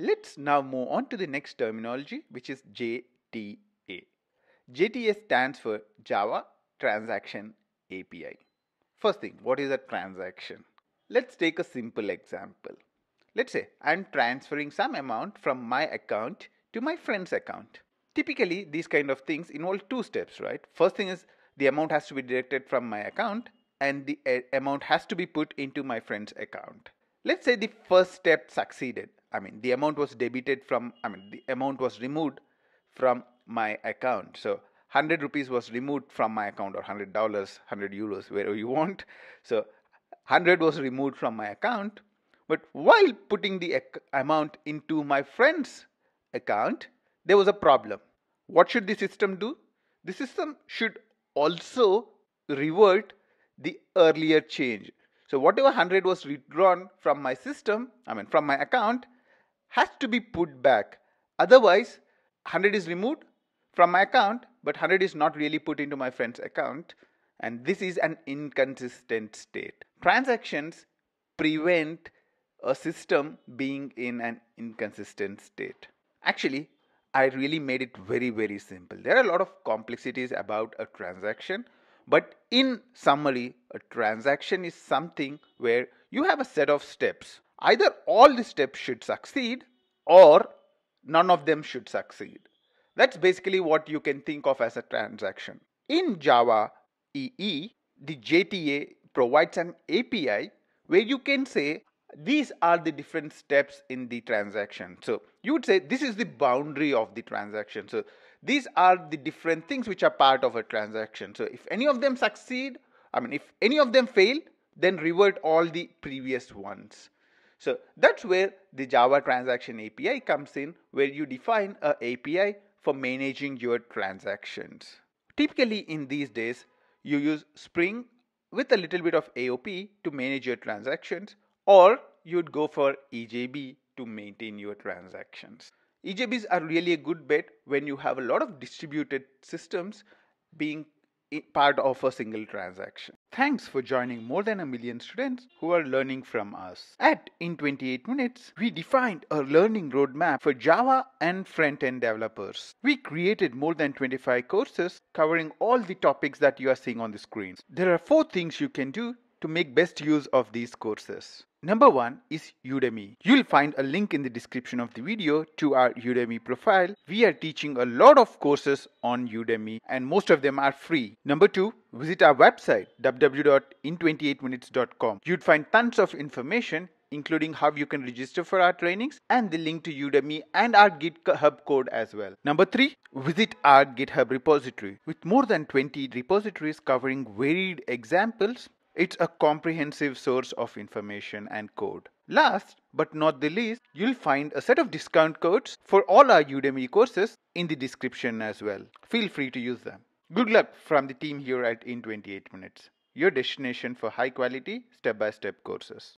Let's now move on to the next terminology which is JTA. JTA stands for Java Transaction API. First thing, what is a transaction? Let's take a simple example. Let's say I'm transferring some amount from my account to my friend's account. Typically, these kind of things involve two steps, right? First thing is the amount has to be directed from my account and the uh, amount has to be put into my friend's account. Let's say the first step succeeded. I mean, the amount was debited from, I mean, the amount was removed from my account. So 100 rupees was removed from my account or 100 dollars, 100 euros, wherever you want. So 100 was removed from my account. But while putting the amount into my friend's account, there was a problem. What should the system do? The system should also revert the earlier change. So whatever 100 was withdrawn from my system, I mean from my account, has to be put back. Otherwise, 100 is removed from my account, but 100 is not really put into my friend's account. And this is an inconsistent state. Transactions prevent a system being in an inconsistent state. Actually, I really made it very, very simple. There are a lot of complexities about a transaction, but in summary, a transaction is something where you have a set of steps. Either all the steps should succeed or none of them should succeed. That's basically what you can think of as a transaction. In Java EE, the JTA provides an API where you can say these are the different steps in the transaction. So you would say this is the boundary of the transaction. So these are the different things which are part of a transaction. So if any of them succeed, I mean, if any of them fail, then revert all the previous ones. So that's where the Java Transaction API comes in, where you define a API for managing your transactions. Typically in these days, you use Spring with a little bit of AOP to manage your transactions or you'd go for EJB to maintain your transactions. EJBs are really a good bet when you have a lot of distributed systems being part of a single transaction. Thanks for joining more than a million students who are learning from us. At In 28 Minutes, we defined a learning roadmap for Java and front-end developers. We created more than 25 courses covering all the topics that you are seeing on the screen. There are four things you can do to make best use of these courses. Number one is Udemy. You'll find a link in the description of the video to our Udemy profile. We are teaching a lot of courses on Udemy and most of them are free. Number two, visit our website www.in28minutes.com. You'd find tons of information including how you can register for our trainings and the link to Udemy and our GitHub code as well. Number three, visit our GitHub repository. With more than 20 repositories covering varied examples, it's a comprehensive source of information and code. Last but not the least, you'll find a set of discount codes for all our Udemy courses in the description as well. Feel free to use them. Good luck from the team here at In 28 Minutes, your destination for high quality step by step courses.